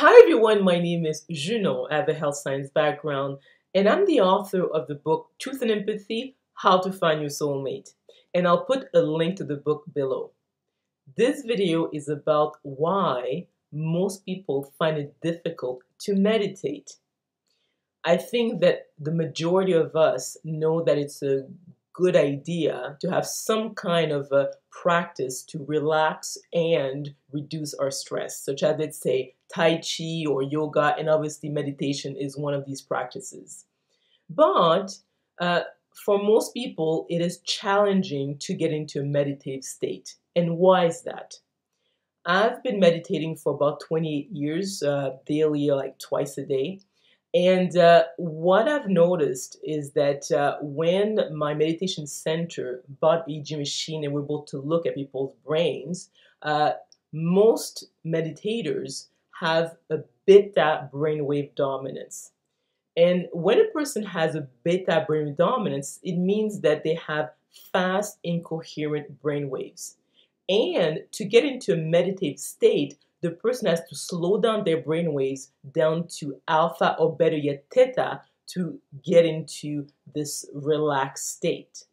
Hi everyone, my name is Junon. I have a health science background and I'm the author of the book Truth and Empathy How to Find Your Soulmate. And I'll put a link to the book below. This video is about why most people find it difficult to meditate. I think that the majority of us know that it's a good idea to have some kind of a practice to relax and reduce our stress, such as, let's say, Tai Chi or yoga, and obviously meditation is one of these practices. But uh, for most people, it is challenging to get into a meditative state. And why is that? I've been meditating for about 28 years, uh, daily, like twice a day. And uh, what I've noticed is that uh, when my meditation center bought EEG machine and we're able to look at people's brains, uh, most meditators have a beta brainwave dominance. And when a person has a beta brainwave dominance, it means that they have fast, incoherent brainwaves. And to get into a meditative state, the person has to slow down their brain waves down to alpha or better yet theta to get into this relaxed state.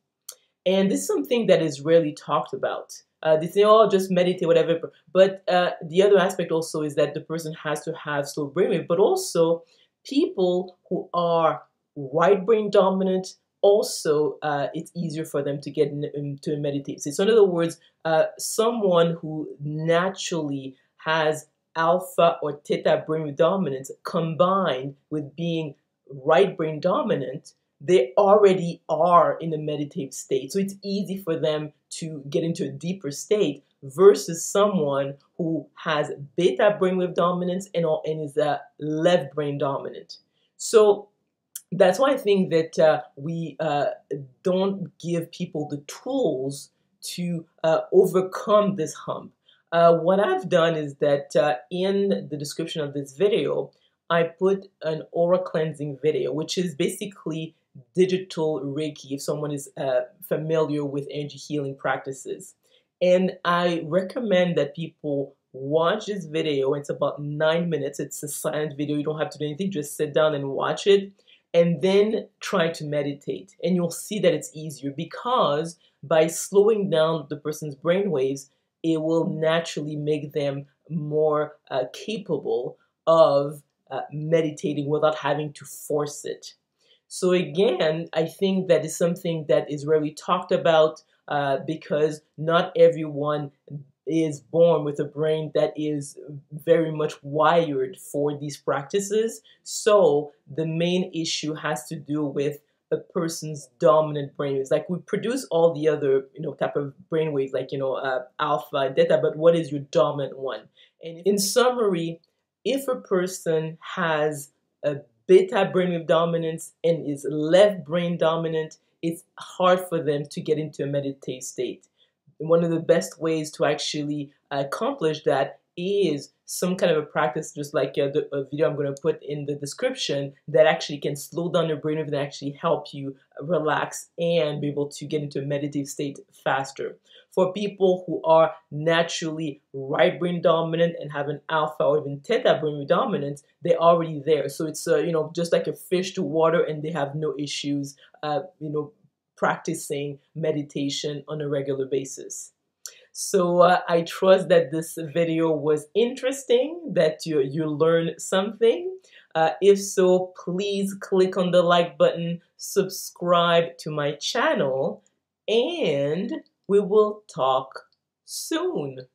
And this is something that is rarely talked about. Uh, they say, oh, just meditate, whatever. But uh, the other aspect also is that the person has to have slow brainwave, but also people who are right brain dominant, also uh, it's easier for them to get into a meditative state. So in other words, uh, someone who naturally has alpha or theta brain dominance combined with being right brain dominant, they already are in a meditative state. So it's easy for them to get into a deeper state versus someone who has beta brainwave dominance and, and is a left brain dominant. So that's why I think that uh, we uh, don't give people the tools to uh, overcome this hump. Uh, what I've done is that uh, in the description of this video, I put an aura cleansing video, which is basically digital Reiki if someone is uh, familiar with energy healing practices. And I recommend that people watch this video. It's about nine minutes. It's a silent video. You don't have to do anything. Just sit down and watch it and then try to meditate. And you'll see that it's easier because by slowing down the person's brain waves, it will naturally make them more uh, capable of uh, meditating without having to force it. So, again, I think that is something that is rarely talked about uh, because not everyone is born with a brain that is very much wired for these practices. So, the main issue has to do with a person's dominant brainwaves. Like we produce all the other, you know, type of brainwaves, like you know, uh, alpha theta. But what is your dominant one? And in summary, if a person has a beta brainwave dominance and is left brain dominant, it's hard for them to get into a meditative state. One of the best ways to actually accomplish that is some kind of a practice, just like uh, the video I'm going to put in the description, that actually can slow down your brain and actually help you relax and be able to get into a meditative state faster. For people who are naturally right brain dominant and have an alpha or even theta brain dominance, they're already there. So it's uh, you know just like a fish to water, and they have no issues, uh, you know, practicing meditation on a regular basis. So uh, I trust that this video was interesting, that you, you learned something. Uh, if so, please click on the like button, subscribe to my channel, and we will talk soon.